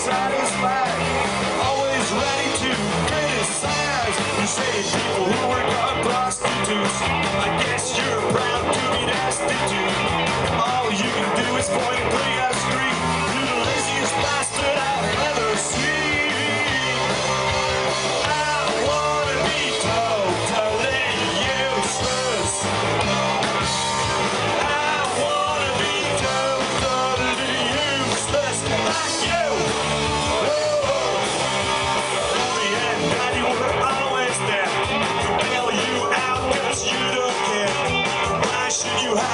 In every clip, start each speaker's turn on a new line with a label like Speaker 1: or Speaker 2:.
Speaker 1: satisfied, always ready to criticize. You say people who work are prostitutes.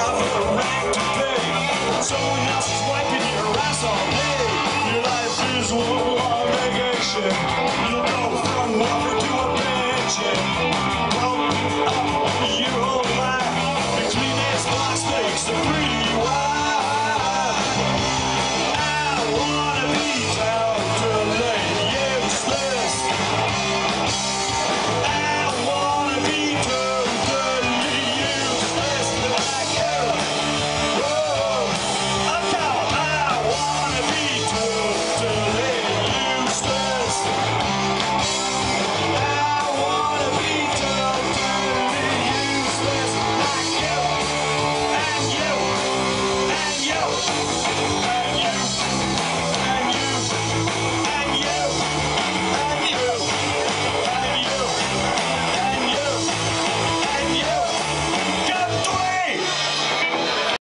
Speaker 1: up from back today. Someone else is wiping your ass all day.